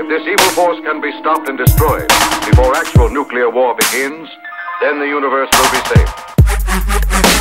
If this evil force can be stopped and destroyed before actual nuclear war begins, then the universe will be safe.